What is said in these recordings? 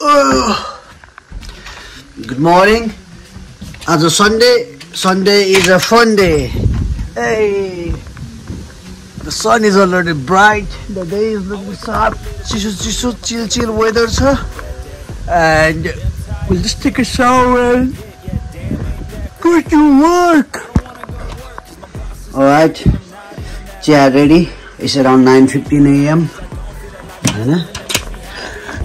Good morning. As a Sunday, Sunday is a fun day. Hey, the sun is already bright. The day is looking sharp. Chisu, chisu, chill, chill weather, sir. And we'll just take a shower and go to work. Alright, chair ready. It's around 9:15 a.m.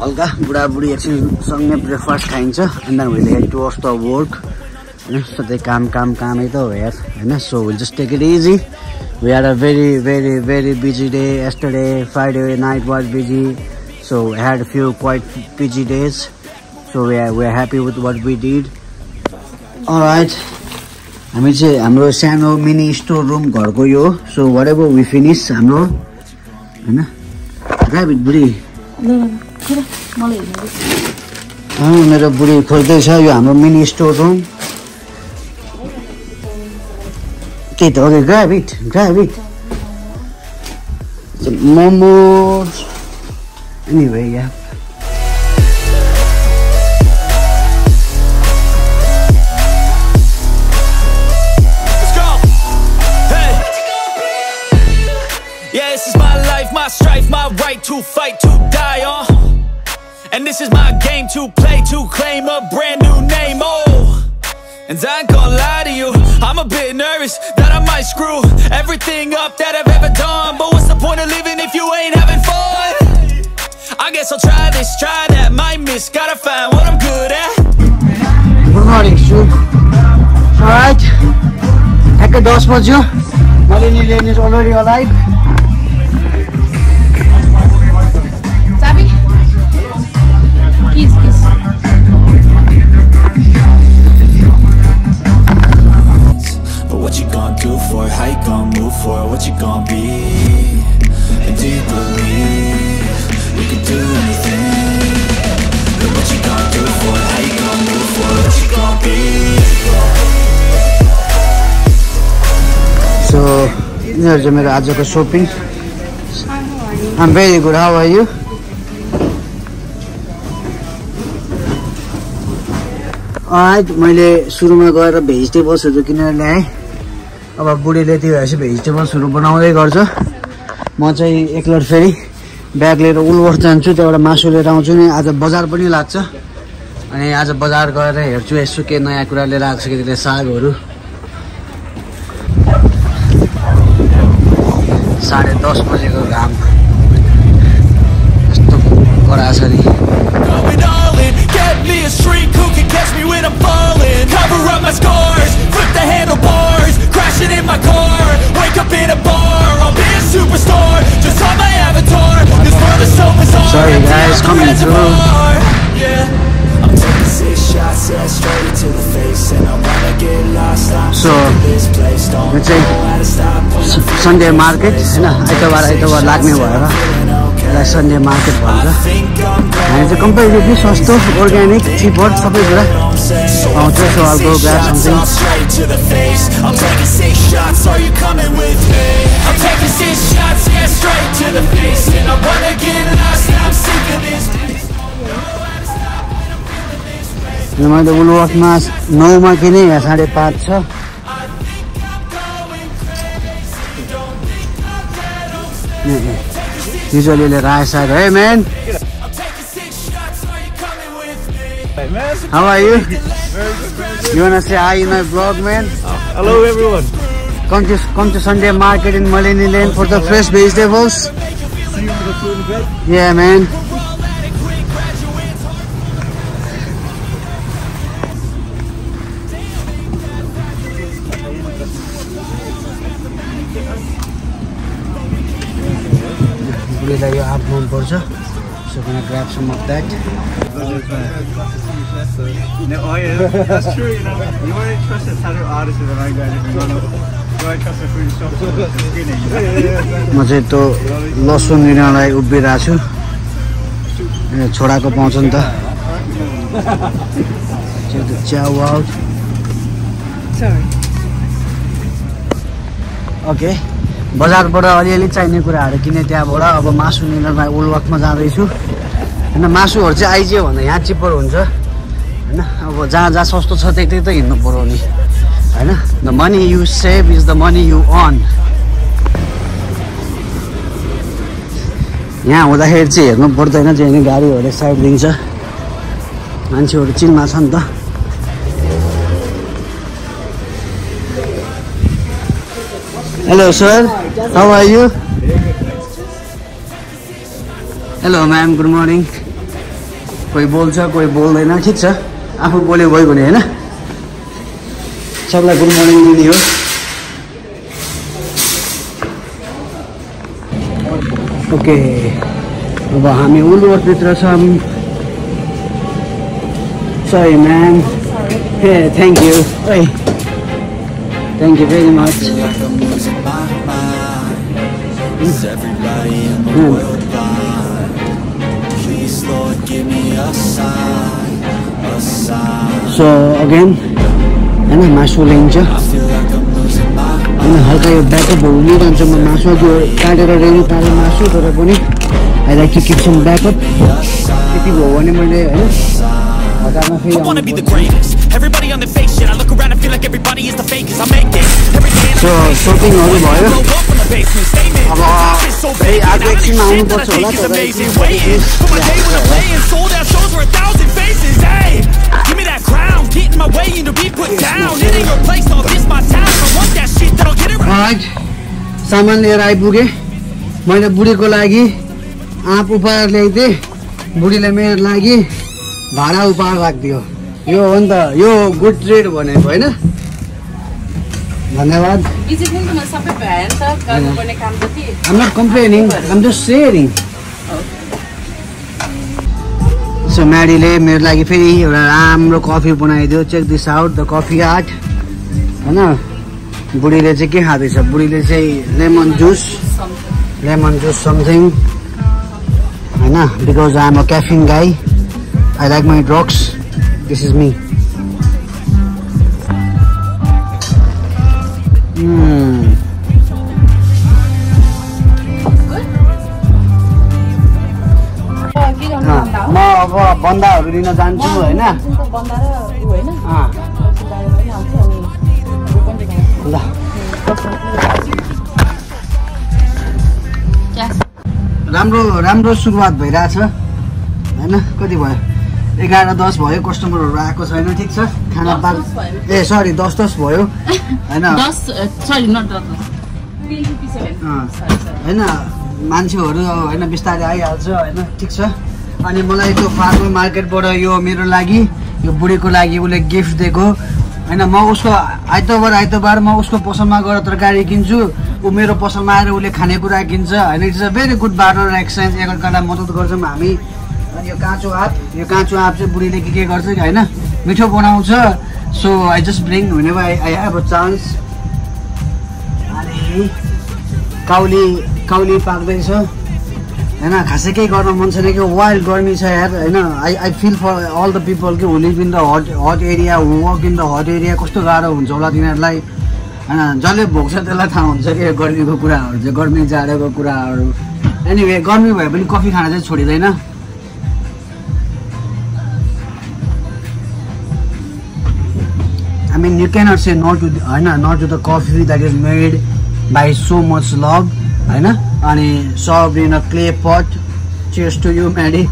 हल्का बुढाबुढी एकछिन सँगै breakfast खाइन्छ। And then will head towards the work होइन? सधैँ काम काम कामै त हो यार होइन so will just take it easy we are a very very very busy day yesterday Friday night was busy so had few quite busy days so we are we are happy with what we did right हामी चाहिँ हाम्रो सानो mini store room घरको यो। So what ever we finish हाम्रो होइन? बुढी मेरो बुढी खोज्दैछ यो हाम्रो मिनी स्टोर रुम त्यही त okay grab it grab it momos. This is my game to play to claim a brand new name, oh. And I ain't gonna lie to you I'm a bit nervous that I might screw everything up that I've ever done. But what's the point of living if you ain't having fun? I guess I'll try this, try that, might miss, gotta find what I'm good at. Good morning, Sue Alright? Take a dose, Mojo Marini Lane is already alive. For? What you gonna be? And do you believe you can do anything? But what you gonna do for? How you gonna move for? What you gonna be? So यिनीहरू चाहिँ मेरो आजको shopping um very good how are you alright मैले सुरुमा गएर भेजिटेबल्सहरू किनेर ल्याएँ अब बुढीले त्यो भएपछि भेजिटेबल्सहरू बनाउँदै गर्छ। म चाहिँ एकलट फेरि ब्याग लिएर उलवर्थ जान्छु त्यहाँबाट मासु लिएर आउँछु नि। आज बजार पनि लाग्छ। अनि आज बजार गएर हेर्छु यसो के नयाँ कुरा लिएर आएको छ कि त्यसले सागहरू। साढे दस बजेको घाम। यस्तो flip the handlebars, crashing in my car. Wake up in a bar, I'll be a superstar. Just on my avatar, this world is so bizarre. Sorry, Empty guys, out the coming through. reservoir. Yeah. I'm taking six shots, yeah, straight to the face, and I wanna get lost. I'm So, sick of this place, don't यो चाहिँ know how to stop. when I'm feeling Sunday this market way, so होइन I'm आइतबार taking आइतबार six लाग्ने shots, भएर Sunday market भन्छ। हामी चाहिँ कम्पनी सस्तो अर्ग्यानिक चिपड सबै कुरा। खाँछु यसो हालको गासम्स मैले उनीहरूमा नौमा किने यहाँ साढे पाँच छ। usually the right side. Hey man! Hey man! How are you? You wanna say hi in my vlog man? Hello everyone! Come to, come to Sunday market in Malini Lane for the fresh vegetables. Yeah man! यो आँप मनपर्छ म चाहिँ त्यो लसुन यिनीहरूलाई उभिरहेको छु। छोराको पाउँछ नि त। त्यो त च्या ओके बजारबाट अलिअलि चाहिने कुराहरू किने त्यहाँबाट अब मासु लिनलाई उलवकमा जाँदैछु। होइन मासुहरू चाहिँ आइज्यो भन्दा यहाँ चिप्पर हुन्छ। होइन अब जहाँ जहाँ सस्तो छ त्यही त हिँड्नु पऱ्यो नि। होइन the money you save is the money you earn यहाँ हुँदाखेरि चाहिँ हेर्नु पर्दैन चाहिँ नि गाडीहरू साइड दिन्छ। मान्छेहरू चिनमा छ नि त। Hello sir how are you hello ma'am good morning कोही बोल्छ कोही बोल्दैन। ठिक छ। आफू बोल्यो भयो भने होइन? सबलाई गुड मर्निङ दिने हो। ओके अब हामी उलुवटभित्र छौँ। Sorry ma'am hey thank you है thank you very much like I'm losing my mind. Is everybody in the Hmm. world blind? Please, Lord, give me a sign, a sign. So again होइन मासु ल्याइन्छ. होइन हल्का यो ब्याकअपहरू लिइरहन्छ म मासु त्यो काटेर रेडी पारेँ मासु तर पनि I like to keep some backup त्यति भयो भने मैले होइन I wanna be the greatest. Everybody on the fake shit. I look around and feel like everybody is it. shoppingहरू भयो. अब All of एकछिनमा आउनुपर्छ होला give me that crown. Get in my way and to be put down. It ain't your place, no, this my town. सामान लिएर आइपुगेँ मैले बुढीको लागि आँप उपहार ल्याइदिएँ बुढीले मेरो लागि भाडा उपहार राखिदियो यो हो नि त यो गुड ट्रेड भनेको होइन धन्यवाद. सो म्याडीले मेरो लागि फेरि एउटा राम्रो कफी बनाइदियो। Check this out the coffee art होइन? बुढीले चाहिँ के खाँदैछ? बुढीले चाहिँ lemon juice lemon juice something होइन? Because I am a caffeine guy I like my drugs this is me अब बन्दाहरू लिन जान्छु होइन। ल। राम्रो राम्रो सुरुवात भइरहेछ होइन? कति भयो? एघार दस भयो कस्टमरहरू आएको छैन ठिक छ? खाना पाक। ए सरी दस दस भयो होइन? होइन? मान्छेहरू होइन बिस्तारै आइहाल्छ होइन? ठिक छ? अनि मलाई त्यो फार्मर मार्केटबाट यो मेरो लागि यो बुढीको लागि उसले गिफ्ट दिएको। होइन म उसको आइतबार आइतबार म उसको पसलमा गएर तरकारी किन्छु ऊ मेरो पसलमा आएर उसले खानेकुरा किन्छ। होइन इट्स अ भेरी गुड बाटो एक्सचेन्ज एकअर्कालाई मद्दत गर्छौँ हामी। अनि यो काँचो आँप यो काँचो आँप चाहिँ बुढीले के के गर्छ कि होइन मिठो बनाउँछ। सो आई जस्ट ब्रिङ हुने I I have a chance अनि काउली काउली पाक्दैछ। होइन खासै केही गर्न मन छैन कि वाइल्ड गर्मी छ यार होइन। I I feel for all the people कि who live in the hot hot area work in the hot area कस्तो गाह्रो हुन्छ होला तिनीहरूलाई। होइन जसले भोग्छ त्यसलाई थाहा हुन्छ कि यो गर्मीको कुराहरू चाहिँ गर्मी जाडोको कुराहरू। एनिवे गर्मी भए पनि कफी खान चाहिँ छोडिँदैन। Mean, you cannot say no to the, होइन not to the coffee that is made by so much love होइन? अनि Sabin clay pot cheers to you Maddy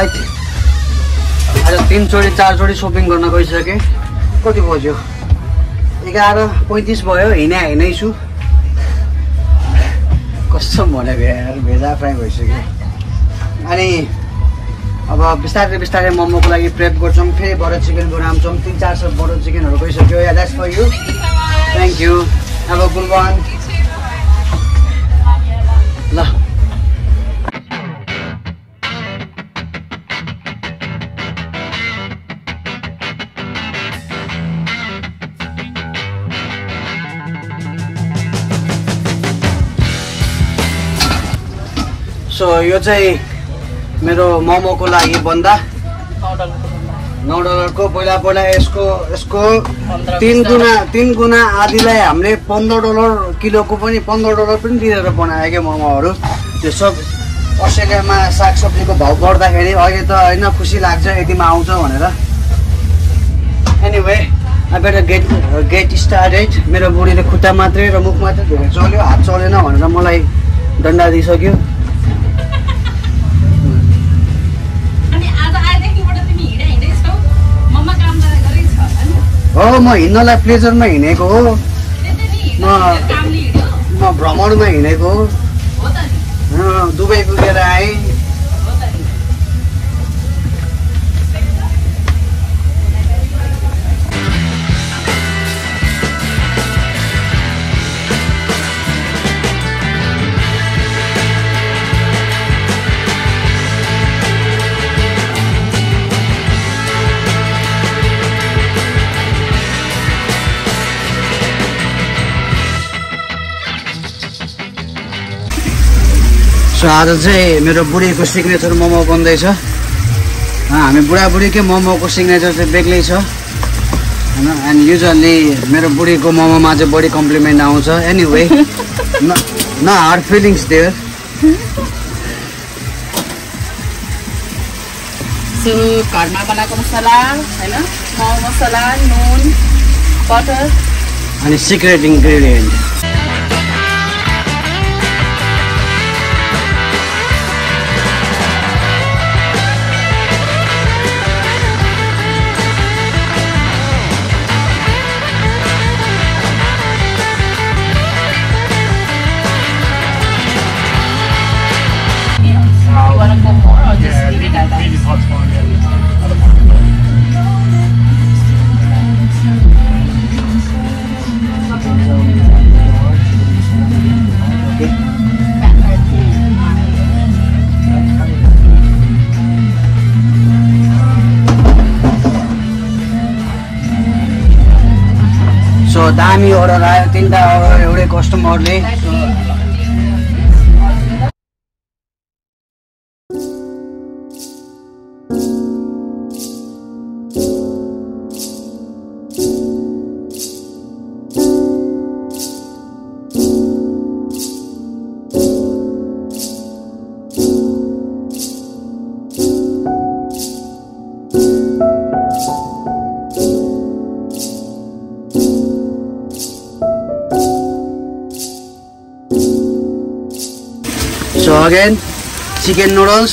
Alright. आज तिनचोटि चारचोटि सपिङ गर्न गइसकेँ। कति बज्यो? एघार पैँतिस भयो हिँडे हिँडै छु। कस्तो भनेको यार भेजा फ्राई भइसक्यो। अनि अब बिस्तारै बिस्तारै मोमोको लागि प्रेप गर्छौँ फेरि बटर चिकन बनाउँछौँ। तिन चार सय बटर चिकनहरू गइसक्यो। Yeah that's for you thank you have a good so यो चाहिँ मेरो मोमोको लागि बन्दा नौ डलरको पहिला पहिला यसको यसको तिन गुणा तिन गुणा आधीलाई हामीले पन्ध्र डलर किलोको पनि पन्ध्र डलर पनि दिएर बनायो क्या मोमोहरू। त्यो सब अस्ट्रेलियामा सागसब्जीको भाउ बढ्दाखेरि अहिले त होइन खुसी लाग्छ यतिमा आउँछ भनेर। Anyway better get get started मेरो बुढीले खुट्टा मात्रै र मुख मात्रै धेरै चल्यो हात चलेन भनेर मलाई डन्डा दिइसक्यो। हो म हिँड्नलाई प्लेजरमा हिँडेको हो। म- म भ्रमणमा हिँडेको हो। दुबई पुगेर आएँ। सो आज चाहिँ मेरो बुढीको सिग्नेचर मोमो बन्दैछ। हामी बुढाबुढीकै मोमोको सिग्नेचर चाहिँ बेग्लै छ। होइन एन्ड युजली मेरो बुढीको मोमोमा चाहिँ बढी कम्प्लिमेन्ट आउँछ। एनिवे न न हार्ड फिलिङ्स देयर सो घरमा बनाएको मसला होइन? मसला नुन बटर अनि सिक्रेट इन्ग्रिडियन्ट दामी अर्डर आयो तिनवटा अर्डर एउटै कस्टमरले चिकन नुडल्स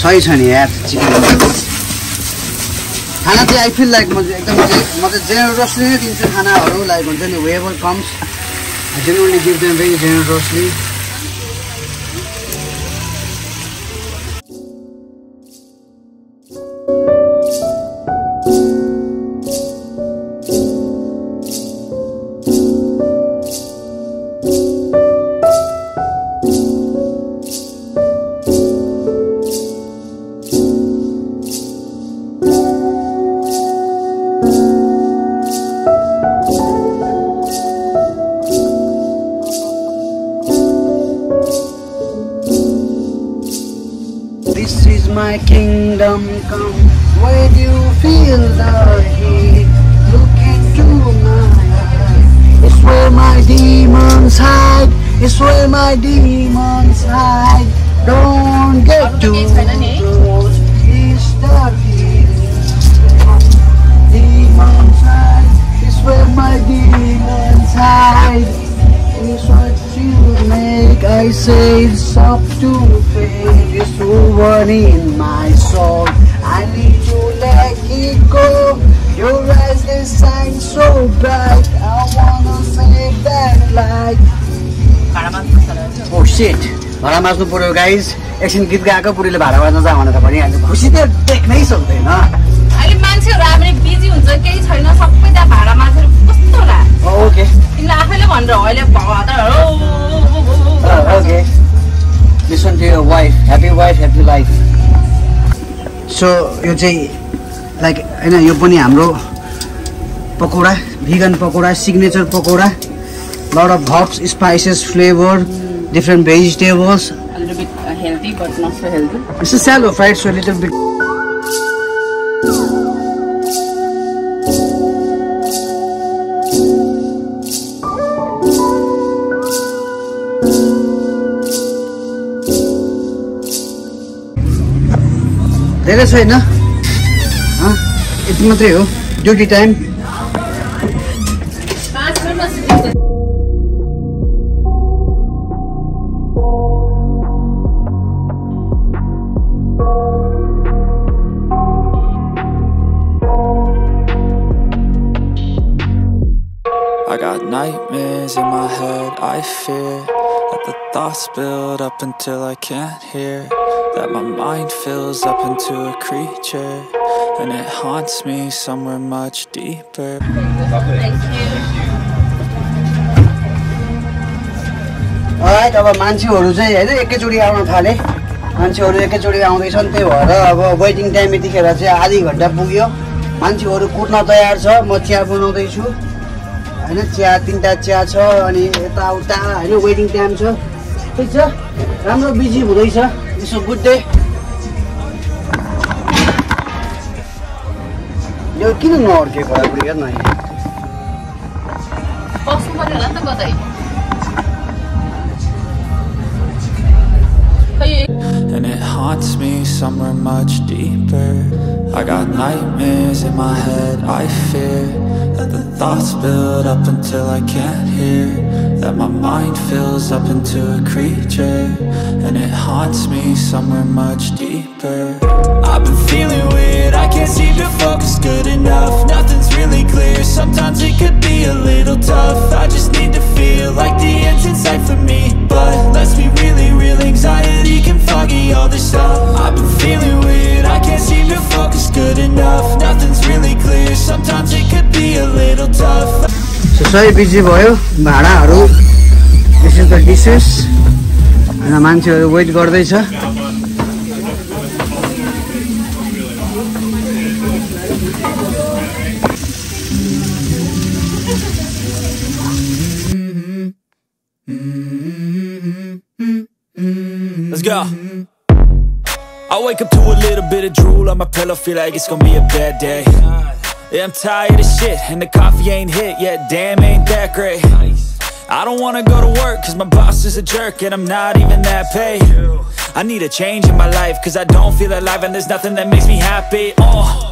सही छ नि यार चिकन नुडल्स खाना चाहिँ आई फिल लाइक म चाहिँ एकदम म चाहिँ जेनरसली नै दिन्छु खानाहरू लाइक हुन्छ नि whoever comes generally give them very generously My kingdom come. Where do you feel the heat? Look into my eyes. It's where my demons hide. It's where my demons hide. Don't get too close. It's the demons hide. It's where my demons hide. It's you make. I say it's up to fate. It's over in my soul. I need to let it go. Your eyes they shine so bright. I wanna save that light. Oh shit भाडा माझ्नु पर्यो guys एकछिन गीत गाएको बुढीले भाडा माझ्न जा भनेर भनिहाल्यो खुसी त देख्नै सक्दैन अहिले मान्छेहरू हामीले बिजी हुन्छ केही छैन सबै त्यहाँ भाडा माझेर कस्तो होला ओके तिमीले आफैले भनेर अहिले भाडा okay listen to your wife happy wife happy life so यो चाहिँ लाइक होइन यो पनि हाम्रो pakora vegan pakora signature pakora load of herbs spices flavour different vegetables healthy but not so healthy. It's a shallow fried, so a little bit. धेरै छैन हँ, यति मात्रै हो ड्युटी टाइम पाँच मिनटमा सुतिन्छ। I got nightmares in my head, I fear That the thoughts build up until I can't hear That my mind fills up into a creature And it haunts me somewhere much deeper. है अब मान्छेहरू चाहिँ होइन एकैचोटि आउन थाले। मान्छेहरू एकैचोटि आउँदैछन् त्यही भएर अब वेटिङ टाइम यतिखेर चाहिँ आधी घन्टा पुग्यो। मान्छेहरू कुट्न तयार छ म चिया बनाउँदैछु। होइन चिया तिनवटा चिया छ अनि यताउता होइन वेटिङ टाइम छ। ठिक छ राम्रो बिजी हुँदैछ। यसो गुड डे यो किन नअड्केको होला बुढी हेर्न यहाँ बस्नु पर्यो होला नि त कतै खै And it haunts me somewhere much deeper I got nightmares in my head, I fear That the thoughts build up until I can't hear That my mind fills up into a creature And it haunts me somewhere much deeper. I've been feeling weird, I can't seem to focus good enough. Nothing's so सबै busy भयो भाँडाहरू this is the dishes होइन मान्छेहरू weight गर्दैछ Let's go. I wake up to a little bit of drool on my pillow, feel like it's gonna be a bad day. Yeah, I'm tired of shit, and the coffee ain't hit yet, damn, ain't that great. I don't wanna go to work, cause my boss is a jerk, and I'm not even that paid. I need a change in my life, cause I don't feel alive, and there's nothing that makes me happy. Oh.